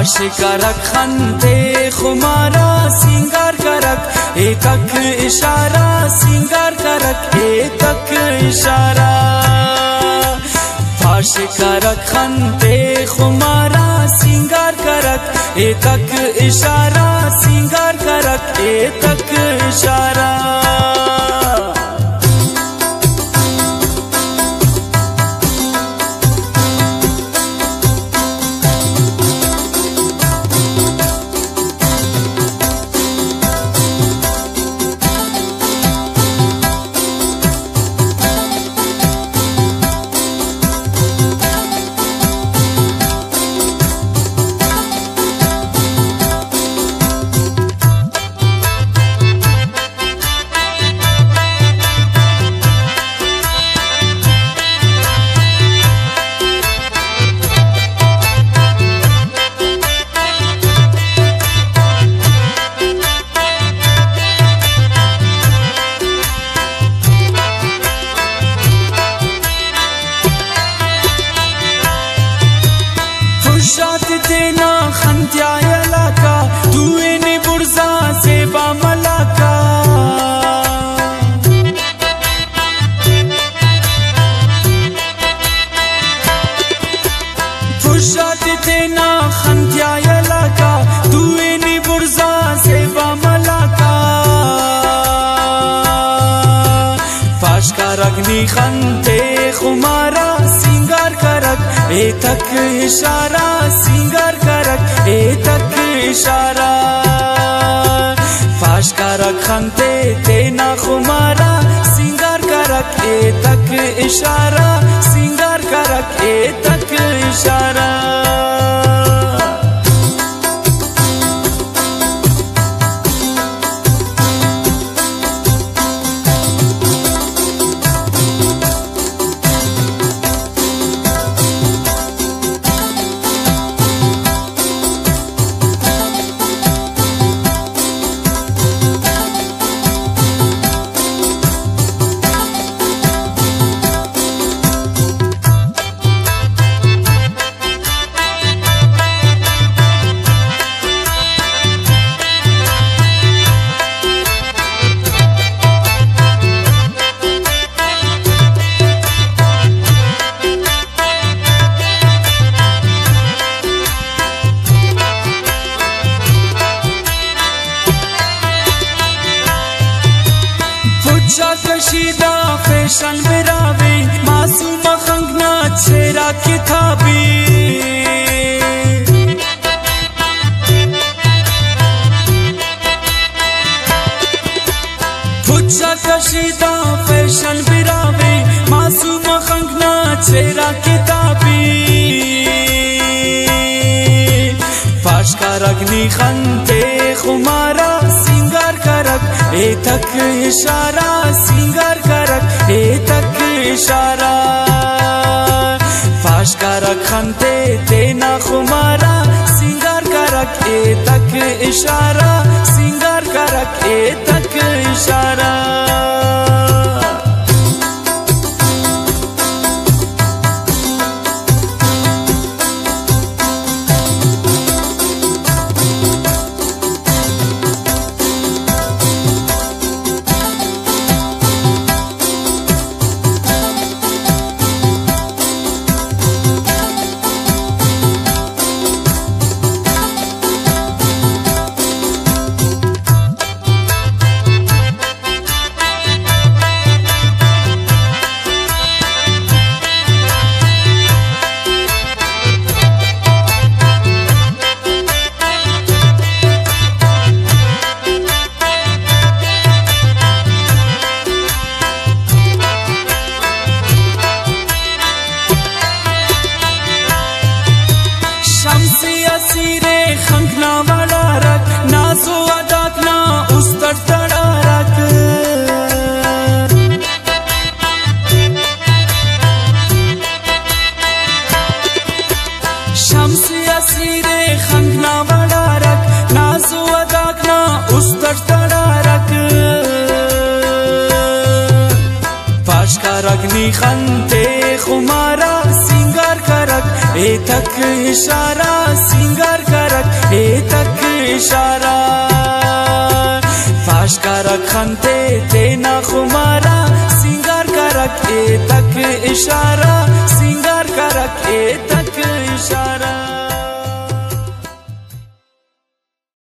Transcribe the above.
करक खंते खुमारा सिंगार करक एकक इशारा सिंगार करक एकक इशारा फाश करक खंते खुमारा सिंगार करक एकक इशारा सिंगार करक एकक इशारा फुर्शात देना खंत्या का तू ने बुरजा से मलाका पाश का रगनी खंते खुमारा सिंगार करक ए तक इशारा सिंगार करक ए तक इशारा फाश करक खंते तेना खुमारा सिंगार करक ए तक इशारा सिंगार करक ए तक इशारा कशीदा फ़ैशन मेरावे मासूम खंगना छेरा किताबी फुचा कशीदा फ़ैशन बिरावे, मासूम खंगना छेरा किताबी फाश का रगनी खंते खुमारा करक ए तक इशारा, सिंगर करक ए तक इशारा। फाश का रखंते तेना खुमारा, सिंगर करक ए तक इशारा, सिंगर करक ए तक इशारा। तक इशारा, सिंगार करक ए तक इशारा। फाश करक रखते तेना खुमारा, सिंगार करक ए तक इशारा, सिंगार करक ए तक इशारा।